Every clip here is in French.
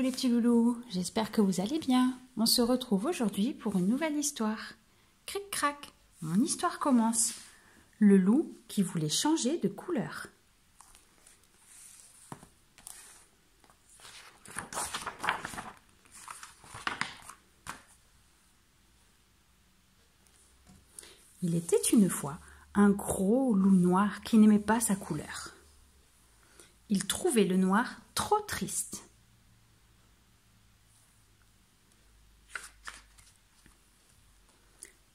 Les petits loulous, j'espère que vous allez bien. On se retrouve aujourd'hui pour une nouvelle histoire. Cric crac, mon histoire commence. Le loup qui voulait changer de couleur. Il était une fois un gros loup noir qui n'aimait pas sa couleur. Il trouvait le noir trop triste.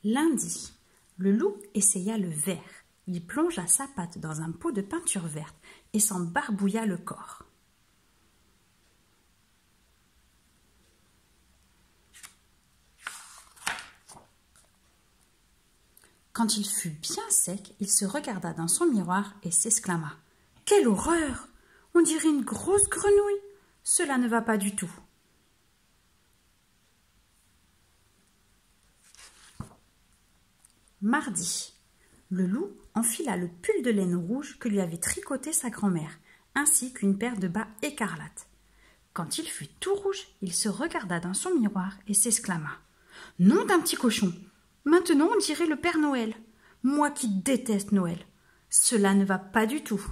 Lundi, le loup essaya le vert. Il plongea sa patte dans un pot de peinture verte et s'en barbouilla le corps. Quand il fut bien sec, il se regarda dans son miroir et s'exclama Quelle horreur On dirait une grosse grenouille Cela ne va pas du tout. Mardi, le loup enfila le pull de laine rouge que lui avait tricoté sa grand-mère, ainsi qu'une paire de bas écarlates. Quand il fut tout rouge, il se regarda dans son miroir et s'exclama Nom d'un petit cochon Maintenant on dirait le Père Noël. Moi qui déteste Noël. Cela ne va pas du tout.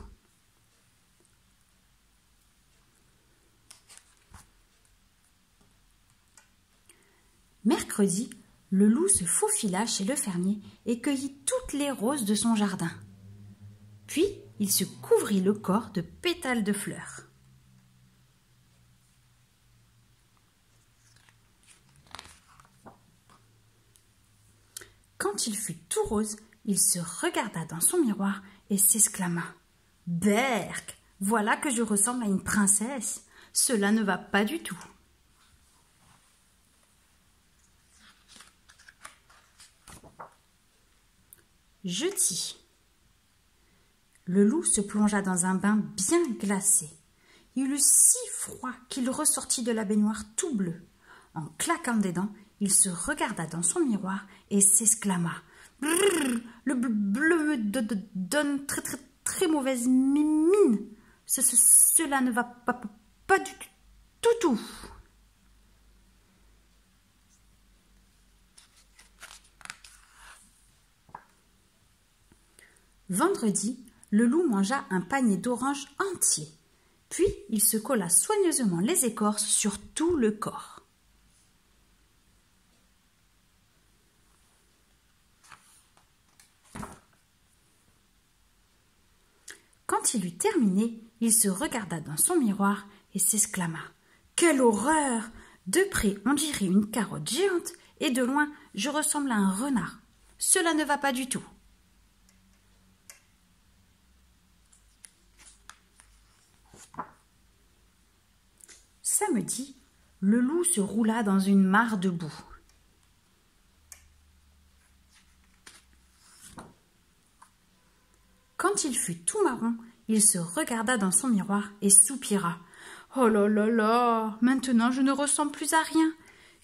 Mercredi, le loup se faufila chez le fermier et cueillit toutes les roses de son jardin. Puis il se couvrit le corps de pétales de fleurs. Quand il fut tout rose, il se regarda dans son miroir et s'exclama Berk, voilà que je ressemble à une princesse. Cela ne va pas du tout. Jeudi. Le loup se plongea dans un bain bien glacé. Il eut si froid qu'il ressortit de la baignoire tout bleu. En claquant des dents, il se regarda dans son miroir et s'exclama Le bleu me donne très très très mauvaise mine. cela ne va pas, pas du tout tout. Vendredi, le loup mangea un panier d'oranges entier. Puis il se colla soigneusement les écorces sur tout le corps. Quand il eut terminé, il se regarda dans son miroir et s'exclama Quelle horreur De près, on dirait une carotte géante, et de loin, je ressemble à un renard. Cela ne va pas du tout. Samedi, le loup se roula dans une mare de boue. Quand il fut tout marron, il se regarda dans son miroir et soupira. Oh là là là. Maintenant je ne ressemble plus à rien.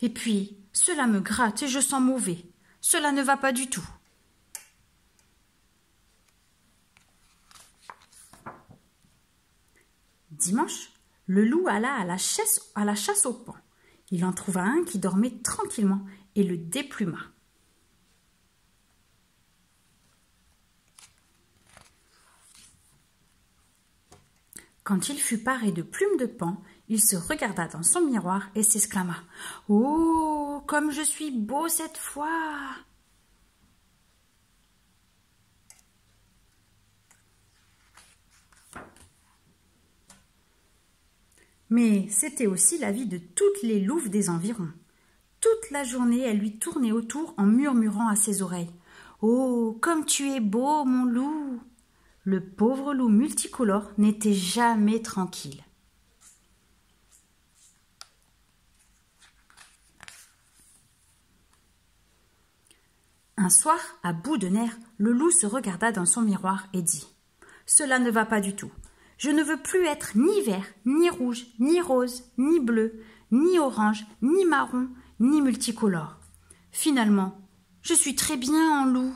Et puis, cela me gratte et je sens mauvais. Cela ne va pas du tout. Dimanche, le loup alla à la chasse, à la au pan. Il en trouva un qui dormait tranquillement et le dépluma. Quand il fut paré de plumes de pan, il se regarda dans son miroir et s'exclama Oh, comme je suis beau cette fois Mais c'était aussi la vie de toutes les louves des environs. Toute la journée, elle lui tournait autour en murmurant à ses oreilles Oh, comme tu es beau, mon loup le pauvre loup multicolore n'était jamais tranquille. Un soir, à bout de nerfs, le loup se regarda dans son miroir et dit Cela ne va pas du tout. Je ne veux plus être ni vert, ni rouge, ni rose, ni bleu, ni orange, ni marron, ni multicolore. Finalement, je suis très bien en loup.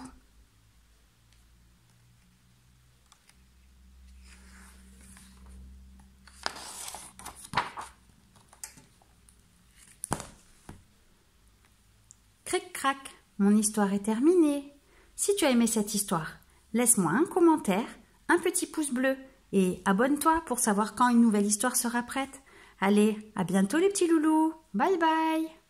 Cric-crac, mon histoire est terminée. Si tu as aimé cette histoire, laisse-moi un commentaire, un petit pouce bleu et abonne-toi pour savoir quand une nouvelle histoire sera prête. Allez, à bientôt les petits loulous. Bye bye.